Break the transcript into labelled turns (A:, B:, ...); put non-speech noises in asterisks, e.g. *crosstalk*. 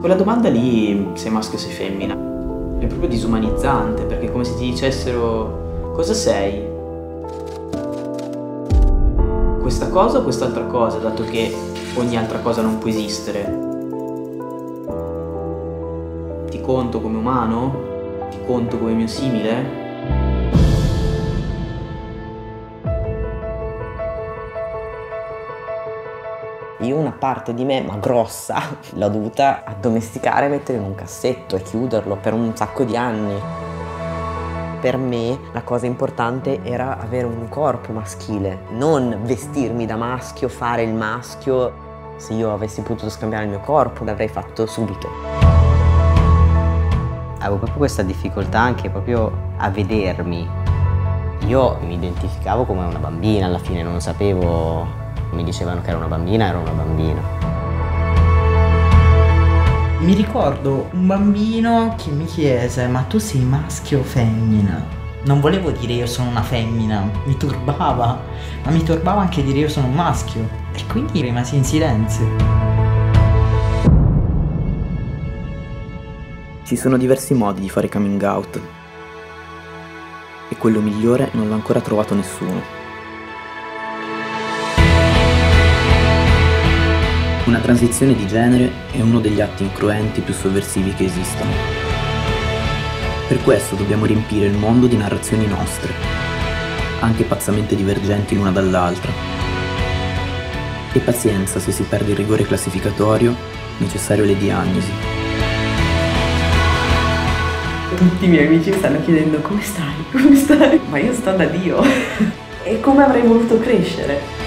A: Quella domanda lì, sei maschio o sei femmina, è proprio disumanizzante perché è come se ti dicessero cosa sei? Questa cosa o quest'altra cosa, dato che ogni altra cosa non può esistere? Ti conto come umano? Ti conto come mio simile?
B: Io una parte di me, ma grossa, *laughs* l'ho dovuta addomesticare e mettere in un cassetto e chiuderlo per un sacco di anni. Per me la cosa importante era avere un corpo maschile, non vestirmi da maschio, fare il maschio. Se io avessi potuto scambiare il mio corpo l'avrei fatto subito.
C: Avevo proprio questa difficoltà anche proprio a vedermi. Io mi identificavo come una bambina alla fine, non sapevo mi dicevano che era una bambina, ero una bambina.
D: Mi ricordo un bambino che mi chiese ma tu sei maschio o femmina? Non volevo dire io sono una femmina, mi turbava, ma mi turbava anche dire io sono un maschio e quindi rimasi in silenzio.
A: Ci sono diversi modi di fare coming out e quello migliore non l'ha ancora trovato nessuno. Una transizione di genere è uno degli atti incruenti più sovversivi che esistano. Per questo dobbiamo riempire il mondo di narrazioni nostre, anche pazzamente divergenti l'una dall'altra. E pazienza se si perde il rigore classificatorio necessario alle diagnosi.
E: Tutti i miei amici mi stanno chiedendo come stai, come stai, ma io sto da Dio. *laughs* e come avrei voluto crescere.